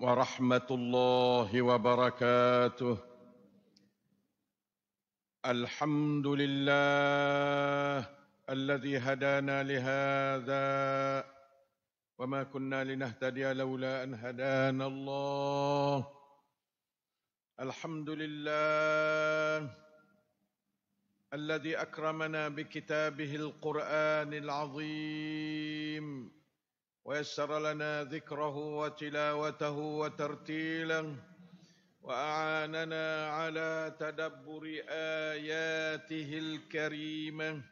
ورحمة الله وبركاته. الحمد لله الذي هدانا لهذا وما كنا لنهتدي لولا أن هدانا الله. الحمد لله الذي أكرمنا بكتابه القرآن العظيم. ويسر لنا ذكره وتلاوته وترتيله وأعاننا على تدبر آياته الكريمة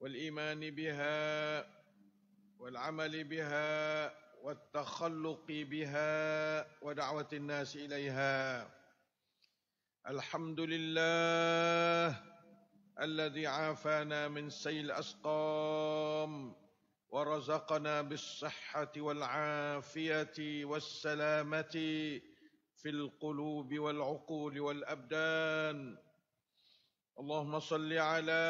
والإيمان بها والعمل بها والتخلق بها ودعوة الناس إليها. الحمد لله الذي عافانا من سيل الأسقام. ورزقنا بالصحة والعافية والسلامة في القلوب والعقول والأبدان. اللهم صل على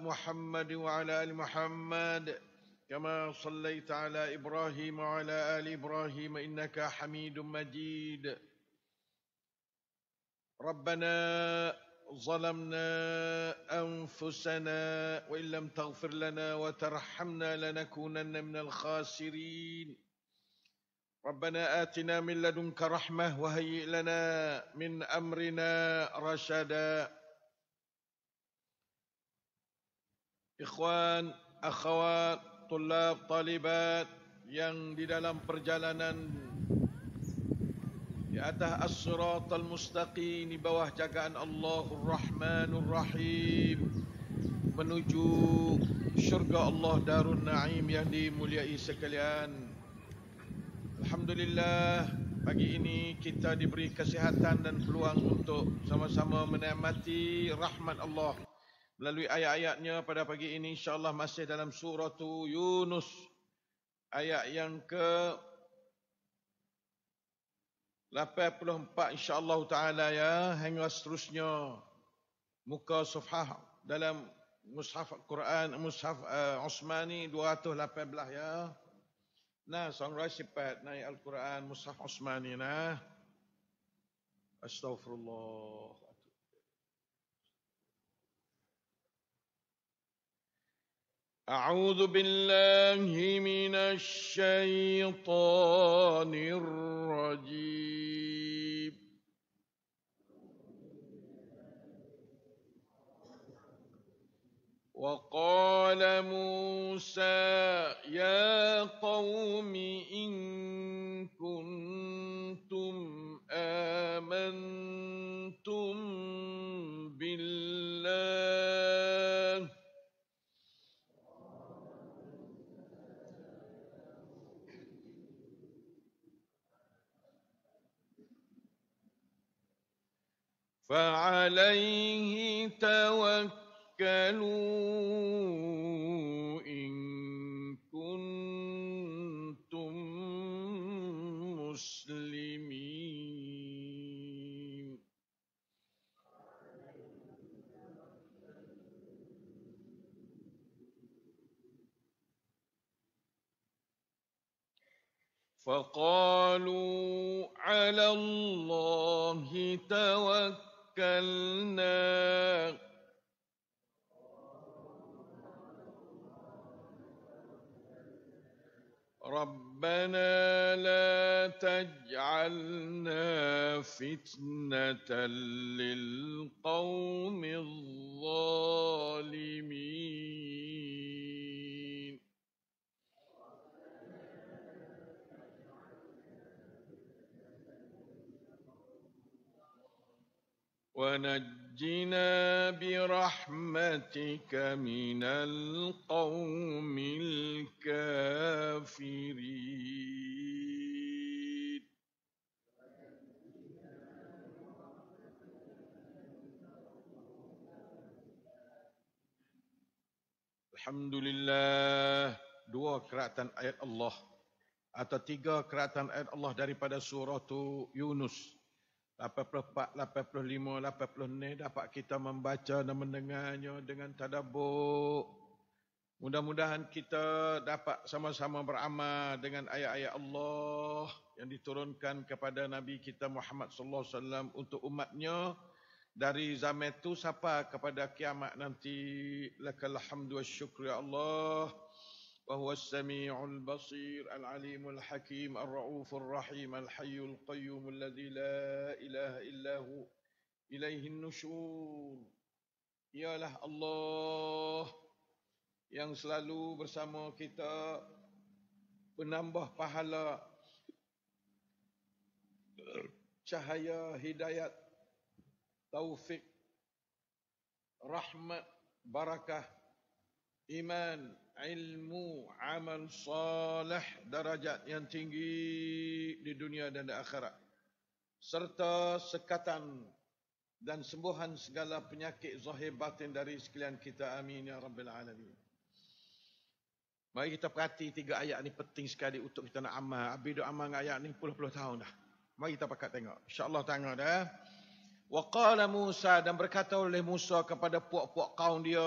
محمد وعلى آل محمد كما صليت على إبراهيم وعلى آل إبراهيم إنك حميد مجيد. ربنا ظلمنا أنفسنا وإن لم تغفر لنا وترحمنا لنكونن من الخاسرين. ربنا آتنا من لدنك رحمة وهيئ لنا من أمرنا رشدا. إخوان أخوات طلاب طالبات yang di dalam perjalanan atas as-siratal mustaqim di bawah jagaan Allahur Rahmanur Rahim menuju syurga Allah Darun Naim yang dimuliai sekalian. Alhamdulillah pagi ini kita diberi kesihatan dan peluang untuk sama-sama menikmati rahmat Allah melalui ayat-ayatnya pada pagi ini insyaallah masih dalam surah Yunus ayat yang ke 84 insya-Allah taala ya hingga seterusnya muka safhah dalam mushaf Quran mushaf uh, Utsmani 218 ya. Nah, sangrai sifat naik Al-Quran mushaf Utsmani nah. Astaghfirullah. أعوذ بالله من الشيطان الرجيم. وقال موسى يا قوم إن كنتم آمنتم بالله فعليه توكلوا إن كنتم مسلمين فقالوا على الله توكلوا توكلنا. ربنا لا تجعلنا فتنة للقوم الظالمين. ونجنا برحمتك من القوم الكافرين. الحمد لله دو كراتان ايات الله اتى تيغا كراتان ايات الله daripada سوره يونس 84, 85, 86 dapat kita membaca dan mendengarnya dengan tadabbur Mudah-mudahan kita dapat sama-sama beramal dengan ayat-ayat Allah yang diturunkan kepada Nabi kita Muhammad sallallahu alaihi wasallam untuk umatnya dari zaman itu sampai kepada kiamat nanti. Lakal hamdu syukri ya Allah. وهو السميع البصير العليم الحكيم الرؤوف الرحيم الحي القيوم الذي لا إله إلا هو إليه النشور Ialah Allah yang selalu bersama kita penambah pahala cahaya hidayat taufik rahmat barakah iman ilmu, amal salih, darajat yang tinggi di dunia dan di akhirat. Serta sekatan dan sembuhan segala penyakit zahir batin dari sekalian kita. Amin ya Rabbil Alamin. Mari kita perhati tiga ayat ni penting sekali untuk kita nak amal. Abi duk amal dengan ayat ni puluh-puluh tahun dah. Mari kita pakat tengok. InsyaAllah tengok dah. Wa qala Musa dan berkata oleh Musa kepada puak-puak kaum dia,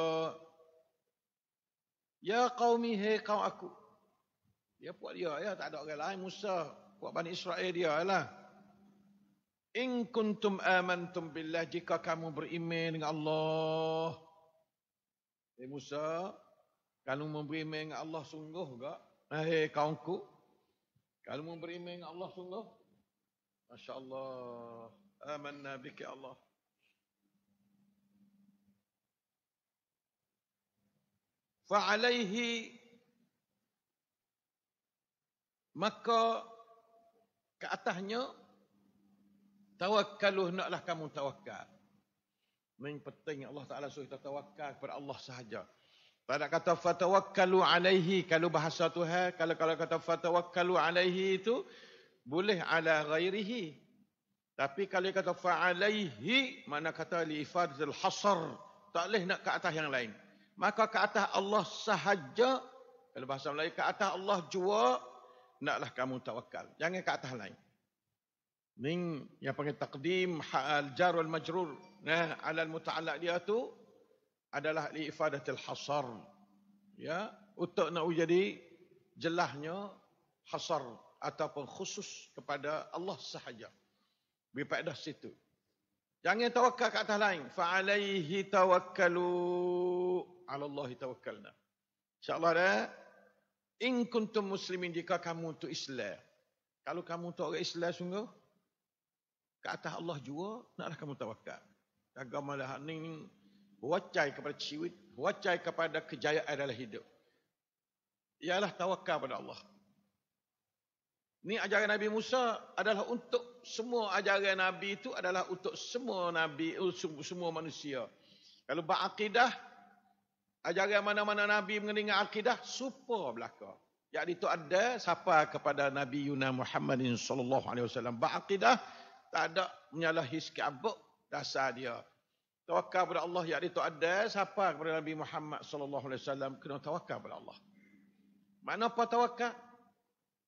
Ya qaumi he kaum aku. Dia buat dia ya tak ada orang lain Musa buat Bani Israel dia lah. In kuntum amantum billah jika kamu beriman dengan Allah. Hei Musa, kamu beriman dengan Allah sungguh ke? Hei kaumku. Kamu beriman dengan Allah sungguh? Masya-Allah. Amanna bika Allah. Fa'alaihi maka ke atasnya tawakkalu naklah kamu tawakal. Ini penting Allah Taala suruh kita tawakal kepada Allah sahaja. Tak kata fatawakkalu alaihi kalau bahasa Tuhan kalau kalau kata fatawakkalu alaihi itu boleh ala ghairihi. Tapi kalau kata fa'alaihi mana kata li ifadatul hasar tak boleh nak ke atas yang lain maka ke atas Allah sahaja kalau bahasa Melayu ke atas Allah jua naklah kamu tawakal jangan ke atas lain. Ning yang panggil takdim al jar wal majrur nah ala al dia tu adalah li ifadatil hasar. Ya untuk nak jadi jelasnya hasar ataupun khusus kepada Allah sahaja. Berpada situ. Jangan tawakal ke atas lain. Fa alaihi tawakkalu ala Allah tawakkalna. InsyaAllah dah. In kuntum muslimin jika kamu tu Islam. Kalau kamu tu orang Islam sungguh. Ke atas Allah jua. Naklah kamu tawakal. Agama lah ni. Wacai kepada ciwit. Wacai kepada kejayaan dalam hidup. Ialah tawakal pada Allah. Ni ajaran Nabi Musa adalah untuk semua ajaran Nabi itu adalah untuk semua Nabi, semua manusia. Kalau berakidah, ajaran mana-mana Nabi mengenai akidah super belaka. Jadi itu ada siapa kepada Nabi Yuna Muhammad sallallahu alaihi wasallam berakidah tak ada menyalahi sikit dasar dia. Tawakal kepada Allah jadi itu ada siapa kepada Nabi Muhammad sallallahu alaihi wasallam kena tawakal kepada Allah. Mana apa tawakal?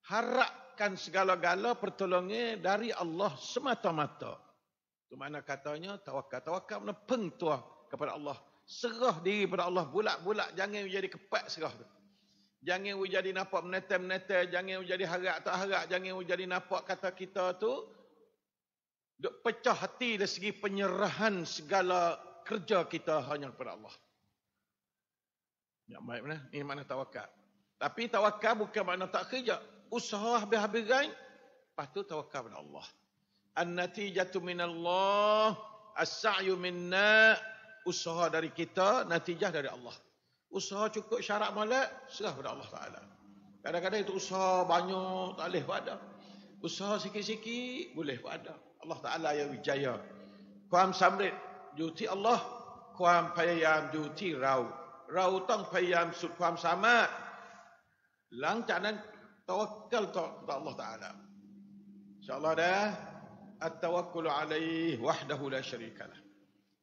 Harapkan segala-gala pertolongan dari Allah semata-mata. Itu mana katanya tawakal. Tawakal mana pengtuah kepada Allah serah diri pada Allah. Bulat-bulat jangan jadi kepak serah tu. Jangan jadi nampak menetel-menetel jangan jadi harap tak harap jangan jadi nampak kata kita tu duk pecah hati dari segi penyerahan segala kerja kita hanya kepada Allah. Ya baik mana? Ini mana tawakal tapi tawakal bukan makna tak kerja. Usaha habis-habisan lepas tu tawakal pada Allah. An-natijatu minallah as-sa'yu minna usaha dari kita, natijah dari Allah. Usaha cukup syarat malak, serah pada Allah Ta'ala. Kadang-kadang itu usaha banyak, tak boleh pada. Usaha sikit-sikit, boleh pada. Allah Ta'ala yang wijaya. Kuam samrit, juti Allah. Kuam payam juti rau. Rau tang payam sud kuam sama. Langcanan tawakal kepada Allah Ta'ala. InsyaAllah dah. At-tawakkulu alaih wahdahu la syarikalah.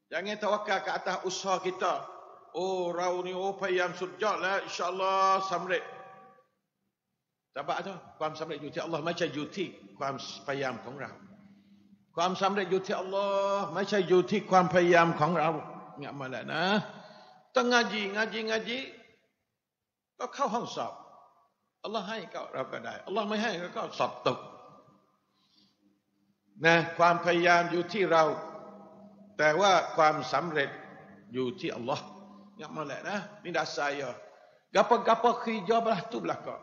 Jangan tawakal ke atas usaha kita. Oh, rau ni oh payam surjak lah. InsyaAllah samret. Sebab tu, kuam samret juti Allah macam juti kuam payam kong rau. Kuam samret juti Allah macam juti kuam payam kong rau. Ingat malam nah. Tengaji, ngaji, ngaji. ก็เข้าห้องสอบอัลลอฮ์ให้ก็เราก็ แต่ว่าความสำเร็จอยู่ที่อัลลอฮ์yang molek nah ni dasar ya gapo-gapo kerja belah tu belaka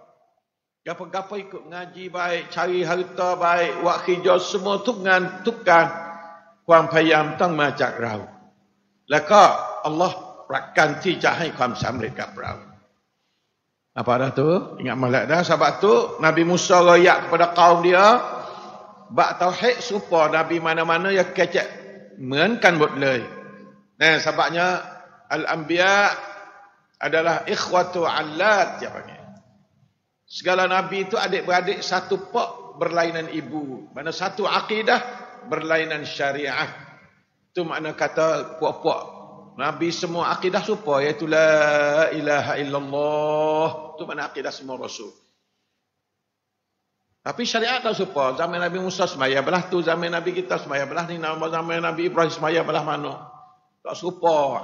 gapo-gapo ikut ngaji baik cari harta baik buat kerja semua tu dengan tukang ความพยายามต้องมาจากเรา แล้วก็อัลลอฮ์ประกันที่จะให้ความสำเร็จกับเรา apa dah tu ingat malak dah sebab tu Nabi Musa royak kepada kaum dia bak tauhid supaya Nabi mana-mana yang kecek เหมือนกันหมดเลย nah sebabnya Al-Anbiya adalah ikhwatu allat dia panggil. Segala nabi itu adik-beradik satu pok berlainan ibu. Mana satu akidah berlainan syariah. Itu makna kata puak-puak. Nabi semua akidah supa iaitu la ilaha illallah. Itu makna akidah semua rasul. Tapi syariat tak supa. Zaman Nabi Musa semaya belah tu. Zaman Nabi kita semaya belah ni. Zaman Nabi Ibrahim semaya belah mana? Tak serupa.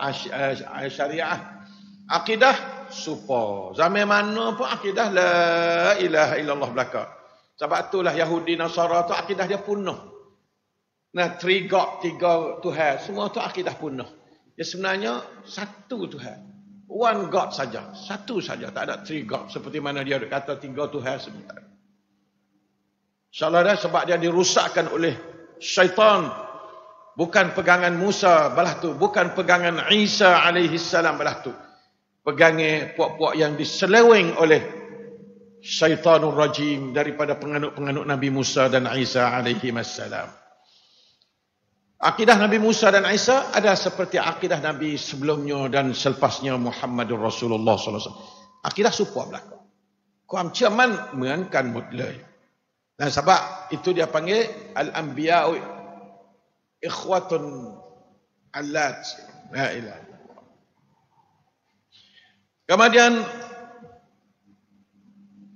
Syariah. Akidah serupa. Zaman mana pun akidah la ilaha illallah belaka. Sebab itulah Yahudi Nasara tu akidah dia punah nah three god tiga tuhan semua tu akidah punah ya sebenarnya satu tuhan. One god saja. Satu saja. Tak ada three god seperti mana dia kata tiga tuhan sebentar Salah dah sebab dia dirusakkan oleh syaitan. Bukan pegangan Musa belah tu. Bukan pegangan Isa alaihi salam belah tu. Pegangi puak-puak yang diseleweng oleh syaitanul rajim daripada penganut-penganut Nabi Musa dan Isa alaihi salam. Akidah Nabi Musa dan Isa ada seperti akidah Nabi sebelumnya dan selepasnya Muhammadur Rasulullah sallallahu alaihi wasallam. Akidah supo belaka. Kuam ciaman mengankan mudlai dan sebab itu dia panggil al-anbiya ikhwatun allat. La ilaha Kemudian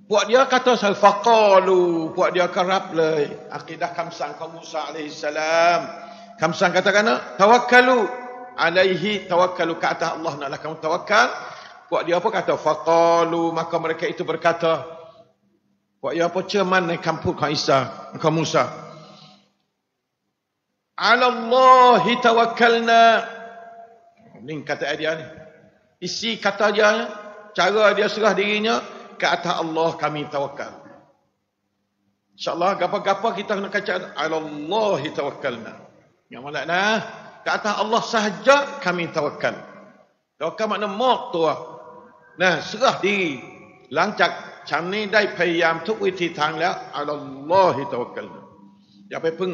buat dia kata sal faqalu buat dia kerap le akidah kamsang kaum Musa alaihi salam. Kamsang katakan tawakkalu alaihi tawakkalu ke atas Allah naklah kamu tawakal. Buat dia apa? Kata faqalu maka mereka itu berkata buat dia apa ceman naik kampung kau Isa kau Musa. Ala Allah tawakkalna. Ni kata dia ni. Isi kata dia cara dia serah dirinya ke atas Allah kami tawakal insyaallah gapo-gapo kita kena kaca ala Allah tawakkalna. Yang makna ke atas Allah sahaja kami tawakal tawakal makna mak tu nah serah diri. Langcak ฉันนี้ได้พยายามทุกวิธีทางแล้วอัลลอฮิตะวักัลอย่าไปพึ่ง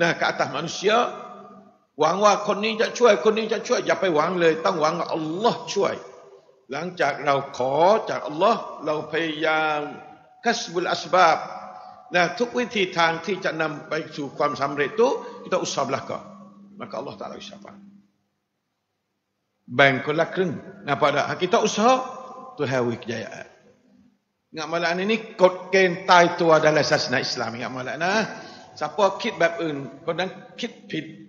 Nah ke atas manusia H วังว่าคนนี้จะช่วย คนนี้จะช่วย อย่าไปหวังเลย ต้องหวังอัลลอฮ์ช่วย หลังจากเราขอจากอัลลอฮ์เราพยายามคัสบุลอัสบาบนะทุกวิธีทางที่จะนำไปสู่ความสำเร็จตุ kita usah belakang maka Allah Taala usahakan Bank คนละครึ่งนะ pada kita usaha Tuhan wi kejayaan Ingat malam ini, kot ken tai tua dalam sasna Islam. Ingat malak na. Ha? Siapa kit bab un? Kau dan kit pit.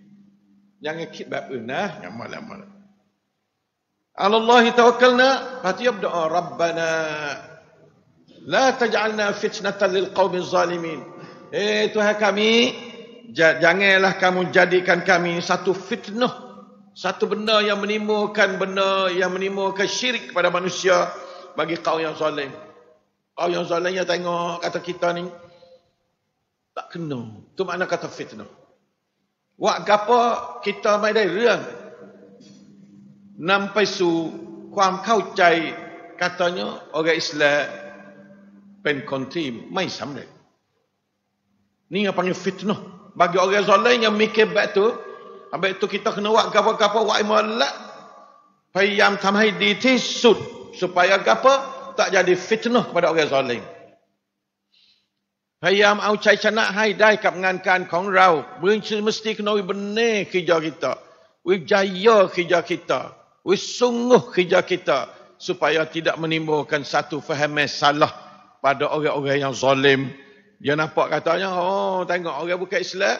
Jangan kit bab un. Nah. Ingat malak malak. Alallahi tawakkalna. Hati abdu'a. Rabbana. La taj'alna fitnatan lil qawmi zalimin. Eh Tuhan kami. Janganlah kamu jadikan kami satu fitnah. Satu benda yang menimbulkan benda yang menimbulkan syirik kepada manusia bagi kaum yang zalim. kaum yang zalim yang tengok kata kita ni tak kena. Itu makna kata fitnah. Wak gapa kita maiได้เรื่องนำไปสู่ความเข้าใจกาตญออกอิสลามเป็นคนที่ไม่สำเร็จนี่yang panggil fitnah bagi orang zalim yang mikir baik tu habis itu kita kena buat gapa-gapa buat imalat payam ทำให้ดีที่สุด supaya gapa tak jadi fitnah kepada orang zalim พยายามเอาชัยชนะให้ได้กับงานการของเรา Berinci mesti kena benar kerja kita. Wijaya kerja kita. Wisungguh kerja kita. Supaya tidak menimbulkan satu faham salah pada orang-orang yang zalim. Dia nampak katanya, oh tengok orang bukan Islam.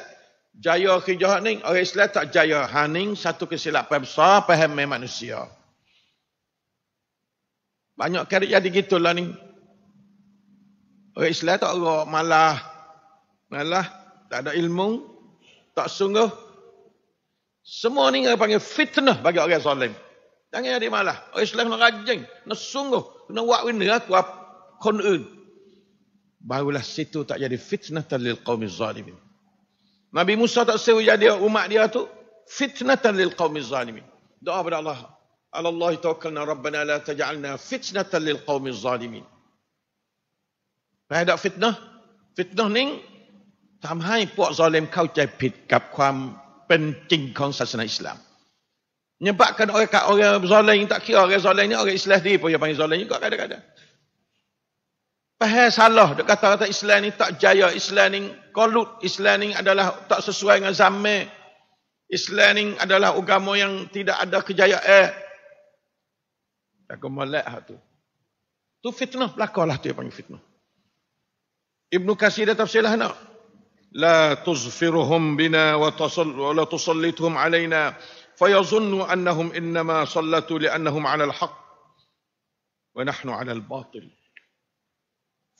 Jaya kerja ni, orang Islam tak jaya. Haning satu kesilapan besar faham manusia. Banyak kali jadi gitulah ni. Orang Islam tak orang malah. Malah. Tak ada ilmu. Tak sungguh. Semua ni orang panggil fitnah bagi orang zalim. Jangan jadi malah. Orang Islam nak rajin. Nak sungguh. Nak buat benda aku kon un. Barulah situ tak jadi fitnah lil qaumi zalimin. Nabi Musa tak sewa jadi umat dia tu fitnah lil qaumi zalimin. Doa kepada Allah. Allah tawakkalna rabbana la taj'alna fitnatan lil qaumi zalimin. แปลดอกฟิตเนาะฟิตเนาะนิ่งทำให้พวกซอเลมเข้าใจผิดกับความเป็นจริงของศาสนาอิสลาม menyebabkan orang kat orang zalim tak kira orang zalim ni orang Islam dia pun yang panggil zalim juga kadang-kadang. Faham salah dok kata-kata Islam ni tak jaya, Islam ni kolut, Islam ni adalah tak sesuai dengan zaman. Islam ni adalah agama yang tidak ada kejayaan. Tak molek hak tu. Tu fitnah belakalah tu yang panggil fitnah. Ibnu Kasir dah tafsirlah nak. La tuzfiruhum bina wa la tusallituhum alaina fayazunnu annahum innama sallatu li'annahum 'ala al-haq wa nahnu 'ala al-batil.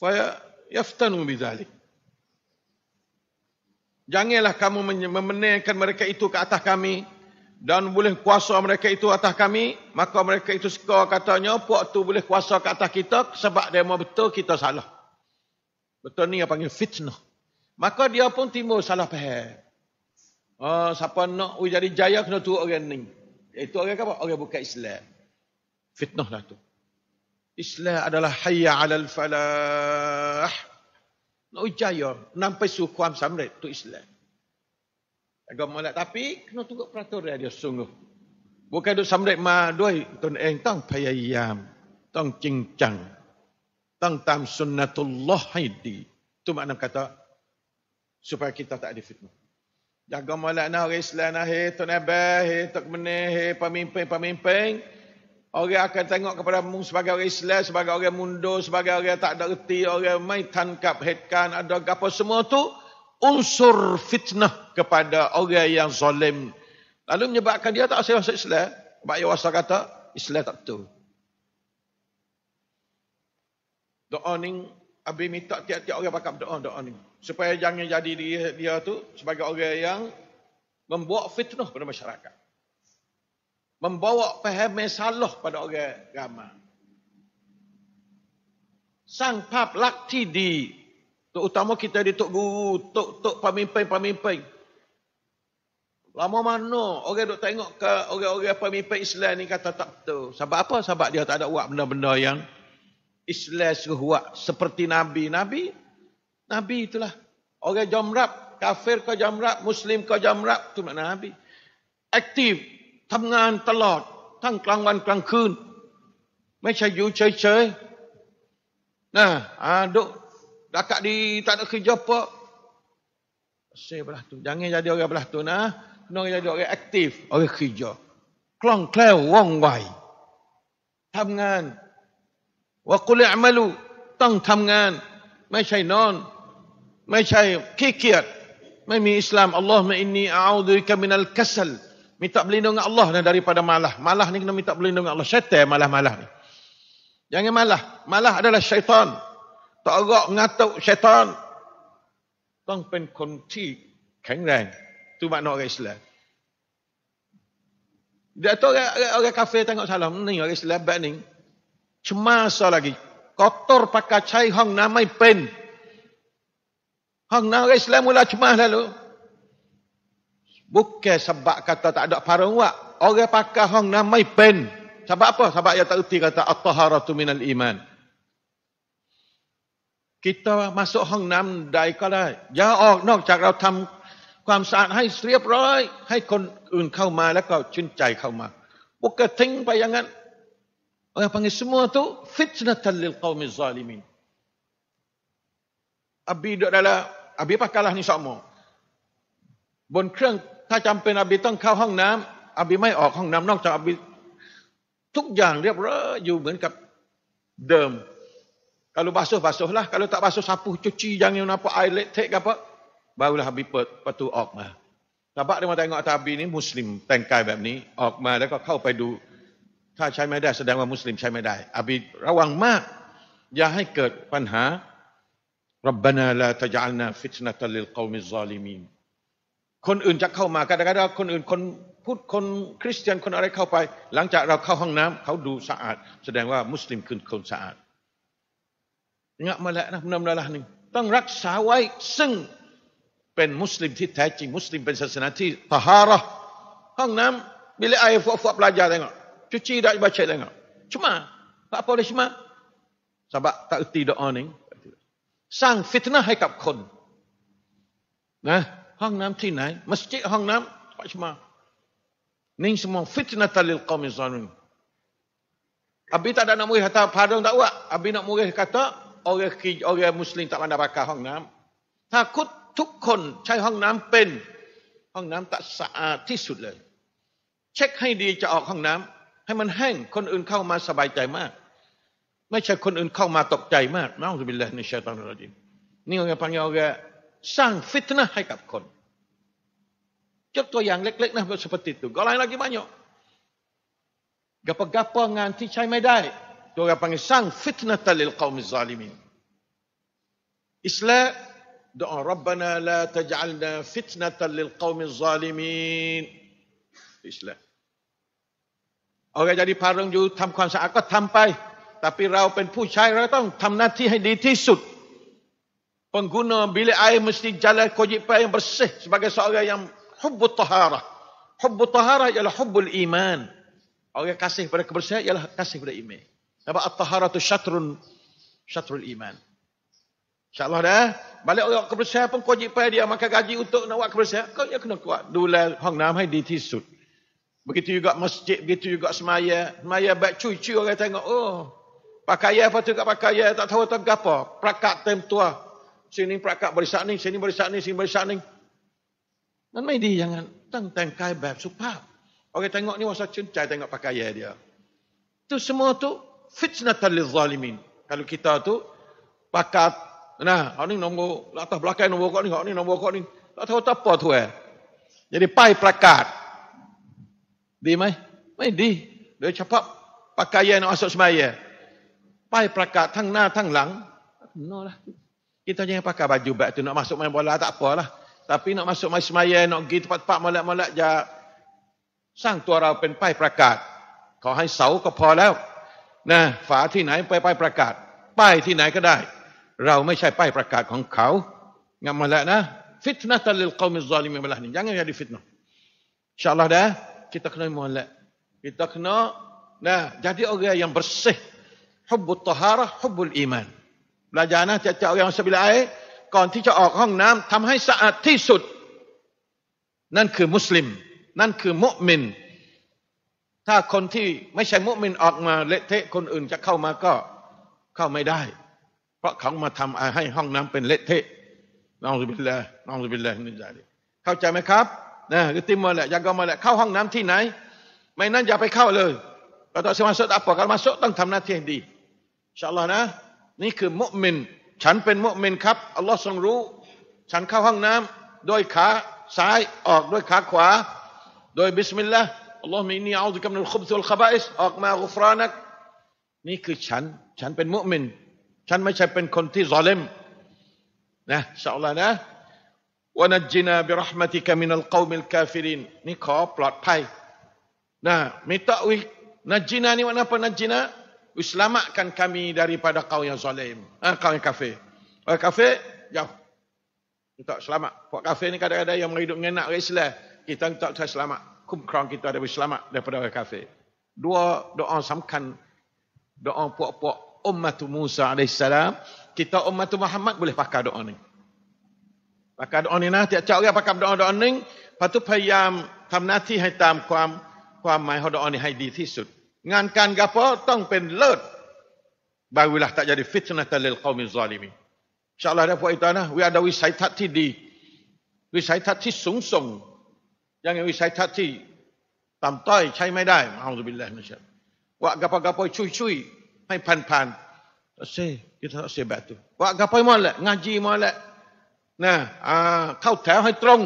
Fayaftanu bidzalik. Janganlah kamu memenangkan mereka itu ke atas kami dan boleh kuasa mereka itu atas kami, maka mereka itu suka katanya puak tu boleh kuasa ke atas kita sebab dia mau betul kita salah. Betul ni yang panggil fitnah. Maka dia pun timbul salah faham. Oh, siapa nak jadi jaya kena turut orang ni. Itu orang apa? Orang bukan Islam. Fitnah lah tu. Islam adalah hayya alal falah. Nak jaya. Nampai sukuam samret. tu Islam. Agama lah. Tapi kena tunggu peraturan dia sungguh. Bukan duk samret ma doi. Tuan eng tang payayam. Tang cincang tang tam sunnatullah haidi. Itu makna kata supaya kita tak ada fitnah. Jaga malak nak orang Islam nah he tu nabah he tak meneh he pemimpin-pemimpin orang akan tengok kepada mu sebagai orang Islam sebagai orang mundur sebagai orang tak ada reti orang mai tankap headkan ada apa semua tu unsur fitnah kepada orang yang zalim lalu menyebabkan dia tak asal masuk Islam sebab dia wasa kata Islam tak betul doa ni Abi minta tiap-tiap orang pakai doa doa ni supaya jangan jadi dia dia tu sebagai orang yang membuat fitnah pada masyarakat. Membawa faham salah pada orang ramai. Sang pap lakti di terutama kita di tok guru, tok tok pemimpin-pemimpin. Lama mana orang duk tengok ke orang-orang pemimpin Islam ni kata tak betul. Sebab apa? Sebab dia tak ada buat benda-benda yang Islam suruh seperti Nabi. Nabi, Nabi itulah. Orang jamrap, kafir ke jamrap, Muslim ke jamrap, itu makna Nabi. Aktif, ทำงานตลอดทั้งกลางวันกลางคืนไม่ใช่อยู่เฉยๆนะอ่าduk dekat di tak ada kerja apa saya belah tu jangan jadi orang belah tu nah kena jadi orang aktif orang kerja คล่องแคล่วว่องไวทำงานว่ากุลอามลูต้องทำงาน ไม่ใช่นอน ไม่ใช่ขี้เกียจไม่มีอิสลามอัลลอฮ์มะอินนีอาอูดุกะมินัลกัสล minta perlindungan Allah daripada malah malah ni kena minta perlindungan Allah syaitan malah-malah ni jangan malah malah adalah syaitan tak agak ngatuk syaitan ต้องเป็นคนที่แข็งแรง tu makna orang Islam dia tu orang, orang kafir tengok salah ni orang Islam bad ni cemasa lagi kotor pakai cai hang namai pen hang na orang Islam mula cemas lalu bukan sebab kata tak ada parawak orang pakai hang namai pen sebab apa sebab dia tak erti kata at-taharatu minal iman kita masuk ห้องน้ำใดก็ได้ อย่าออกนอกจากเราทำความสะอาดให้เรียบร้อย ให้คนอื่นเข้ามาแล้วก็ชื่นใจเข้ามาพวกก็ทิ้งไปอย่างนั้น Orang panggil semua tu fitnatan lil qaumi zalimin. Abi duduk dalam Abi pakailah ni sama. บนเครื่องถ้าจำเป็นอบีต้องเข้าห้องน้ำอบีไม่ออกห้องน้ำนอกจากอบีทุกอย่างเรียบร้อยอยู่เหมือนกับเดิม Kalau basuh, basuhlah. Kalau tak basuh, sapu, cuci, jangan apa, air letek ke apa. Barulah Abi patu ok mah. Sebab dia mau tengok atas Abi ni, Muslim, tengkaiแบบนี้ ออกมาแล้วก็เข้าไปดู ถ้าใช้ไม่ได้แสดงว่ามุสลิมใช้ไม่ได้อบีระวังมาก อย่าให้เกิดปัญหา ربنا لا تجعلنا فتنة للقوم الظالمين คนอื่นจะเข้ามาก็ได้ก็คนอื่นคนพูดคนคริสเตียนคนอะไรเข้าไป หลังจากเราเข้าห้องน้ำเขาดูสะอาด แสดงว่ามุสลิมคือคนสะอาด งะมาแล้วนะนำละหนึ่งต้องรักษาไว้ซึ่งเป็นมุสลิมที่แท้จริงมุสลิมเป็นศาสนาที่ตหาระห้องน้ำ bilik air fuak-fuak belajar tengok cuci dah baca tengok cuma apa boleh cuma sebab tak erti doa ni สร้างฟิตนะให้กับคนนะห้องน้ำที่ไหนมัสยิดห้องน้ำปัจจุบันนี่สมองฟิตนะตัลิลกอมิซานุน Abi tak ada nak murid kata padang tak buat. Abi nak murid kata orang orang muslim tak pandai pakai ห้องน้ำถ้าคุดทุกคนใช้ห้องน้ำเป็น ห้องน้ำตัดสะอาดที่สุดเลย เช็คให้ดีจะออกห้องน้ำให้มันแห้งคนอื่นเข้ามาสบายใจมาก ไม่ใช่คนอื่นเข้ามาตกใจมากนะอุบิลลาฮินิชัยตานรจิมนี่เราพังยาวแกสร้างฟิตนะให้กับคนยกตัวอย่างเล็ก ๆนะ seperti itu ก็หลาย lagi banyak Gapa-gapa งานที่ใช้ไม่ได้ตัวเราพังานะตัลิลกอมิซา ลิมินอิสลาม doa Rabbana la taj'alna fitnatan lil qaumil zalimin Islam Orang jadi parang ju ทำความสะอาดก็ทำไป tapi เราเป็นผู้ใช้เราต้องทำหน้าที่ให้ดีที่สุด pengguna bilik air mesti jalan kojip yang bersih sebagai seorang yang hubbut taharah hubbut taharah ialah hubbul iman orang kasih pada kebersihan ialah kasih pada iman sebab at-taharah tu syatrun syatrul iman InsyaAllah dah. Balik orang kebersihan pun kojip dia makan gaji untuk nak buat kebersihan. Kau ya kena kuat. Dula hong nam hai di tisut. Begitu juga masjid, begitu juga semaya. Semaya baik cuy-cuy orang tengok. Oh, Pakaian apa tu kat pakaian tak tahu tak apa. Prakat tem tua. Sini prakat barisak ni, sini barisak ni, sini barisak ni. Dan mai jangan tang tang kai bab supap. Orang tengok ni wasa cincai tengok pakaian dia. Tu semua tu fitnatan lizalimin. Kalau kita tu pakat nah, hak ni nombor lah latar belakang nombor kau ni, hak ni nombor kau ni. Tak tahu apa tu eh. Jadi pai plakat. Di mai? Mai di. Dia cepat pakaian nak masuk semaya. Eh. Pai plakat tang na tang lang. No lah. Kita jangan pakai baju bag tu nak masuk main bola tak apalah. Tapi nak masuk main semaya, eh, nak pergi tempat-tempat molek-molek ja. Sang tu orang pen pai prakat. Kau hai sau kau pa lah. นะฝาที่ไหนไปป้ายประกาศ ป้ายที่ไหนก็ได้ เราไม่ใช่ป้ายประกาศของเขางามมาแล้วนะฟิตนะตัลลิลกอมิซาลิมินบลานี่ jangan jadi fitnah insyaallah dah kita kena molek kita kena nah jadi orang yang bersih hubbut taharah hubbul iman บลาจานะจะจะเจ้าอย่างสบิลไอก่อนที่จะออกห้องน้ำทำให้สะอาดที่สุด นั่นคือมุสลิม นั่นคือมุมิน ถ้าคนที่ไม่ใช่มุมินออกมาเละเทะคนอื่นจะเข้ามาก็เข้าไม่ได้ เพราะเขามาทำให้ห้องน้ำเป็นเละเทะน้องสุบิลละน้องสุบิลละนี่ใจเข้าใจไหมครับนะคือติมมาแหละยากมาแหละเข้าห้องน้ำที่ไหน ไม่นั้นอย่าไปเข้าเลยเราต้องสมาสุด apa kalau masuk ต้องทำหน้าที่ให้ดีอัลลอฮ์นะ นี่คือมุมิน ฉันเป็นมุมินครับอัลลอฮ์ทรงรู้ ฉันเข้าห้องน้ำโดยขาซ้ายออกด้วยขาขวา โดยบิสมิลลาห์ อัลลอฮ์มีนี่เอาดิกัมนุลขุบตุลขบาอิสออกมากุฟรานักนี่คือฉัน ฉันเป็นมุมิน ฉันไม่ใช่เป็นคนที่ซอเลมนะอินชาอัลลอฮ์นะวนัจินาบิรหมติกมินัลกอมิลกาฟิรินนี่ขอปลอดภัยนะมีตะวินัจินานี่ว่าapa najina selamatkan kami daripada kau yang zalim. Ha, kau yang kafir. Orang kafir, jauh. Kita selamat. Puak kafir ni kadang-kadang yang menghidup dengan nak Islam. Kita tak tak selamat. Kumkrang kita ada selamat daripada orang kafir. Dua doa samkan. Doa puak-puak umat Musa AS. Kita umat Muhammad boleh pakai doa ni. Pakai doa ni nah. Tiap-tiap orang pakai doa-doa ni. Lepas tu payam tam nanti hai tam kuam. Kuam mai doa ni hai di tisut. งานการกับพอต้องเป็นเลิศบางเวลาtak jadi fitnah lil qaumil zalimin insyaallah ada puak itu nah we ada วิสัยทัศน์ที่ดีวิสัยทัศน์ที่สูงส่ง ยังวิสัยทัศน์ที่ต่ำต้อยใช้ไม่ได้อัลลอฮฺบิลลาฮิมินัชชัยว่ากับพกับพช่วยๆให้ผ่านๆเซ่ kita tak sebab tu ว่ากับพมาแหละ ngaji มาแหละนะอ่าเข้าแถวให้ตรง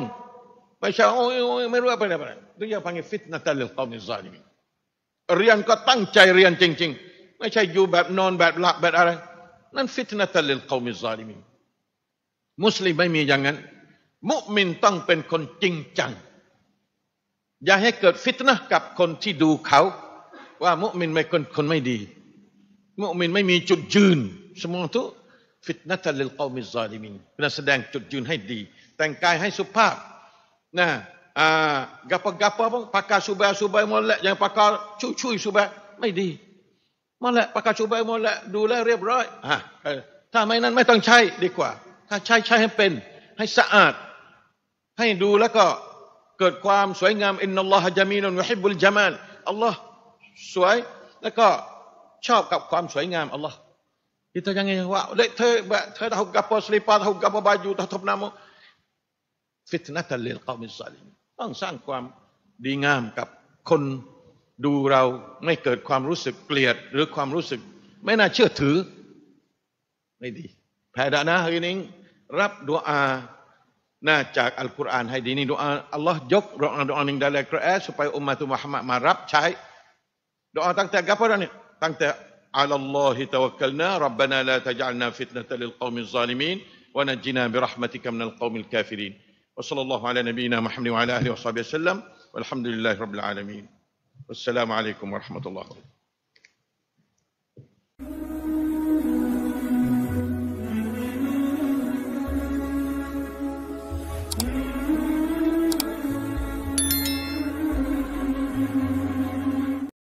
ไม่ใช่โอ้ยไม่รู้อะไรอะไร itu yang panggil fitnah lil qaumil zalimin เรียนก็ตั้งใจเรียนจริง ๆ ไม่ใช่อยู่แบบนอนแบบหลับแบบอะไร นั่นฟิตนะตัลลิลกอมิซาลิมินมุสลิมไม่มีอย่างนั้น มุมินต้องเป็นคนจริงจัง อย่าให้เกิดฟิตนะกับคนที่ดูเขา ว่ามุมินไม่คนคนไม่ดี มุมินไม่มีจุดยืนสมองทุฟิตนะตัลิลกอมิซาลิมินเป็นแสดงจุดยืนให้ดี แต่งกายให้สุภาพนะอ่า gapa-gapa pun pakai subai-subai molek jangan pakai cuy-cuy subai ไม่ดี molek pakai subai molek ดูแลเรียบร้อยอะถ้าไม่นั้นไม่ต้องใช้ดีกว่า ถ้าใช้ใช้ให้เป็น ให้สะอาด ให้ดูแล้วก็ เกิดความสวยงามอินนัลลอฮะจามีนุนวะฮิบุลจามานอัลลอฮ์สวยแล้วก็ชอบกับความสวยงามอัลลอฮ์ kita jangan wah dek the the tahu gapo selipar tahu gapo baju tahu top nama fitnatan lil qaumiz zalimin ต้องสร้างความดีงามกับคนดูเราไม่เกิดความรู้สึกเกลียด หรือความรู้สึก ไม่น่าเชื่อถือ ไม่ดีแผ่ดานะ hari ini รับดุอา น่าจากอัลกุรอานให้ดีนี่ดุอาอัลลอฮ์ยกดุอาดุอาหนึ่งdari Quran supaya umat Muhammad มารับใช้ดุอาตั้งแต่กับอะไรนี่ตั้งแต่ على الله توكلنا ربنا لا تجعلنا فتنة للقوم الظالمين ونجنا برحمتك من القوم الكافرين وصلى الله على نبينا محمد وعلى اله وصحبه وسلم والحمد لله رب العالمين والسلام عليكم ورحمه الله وبركاته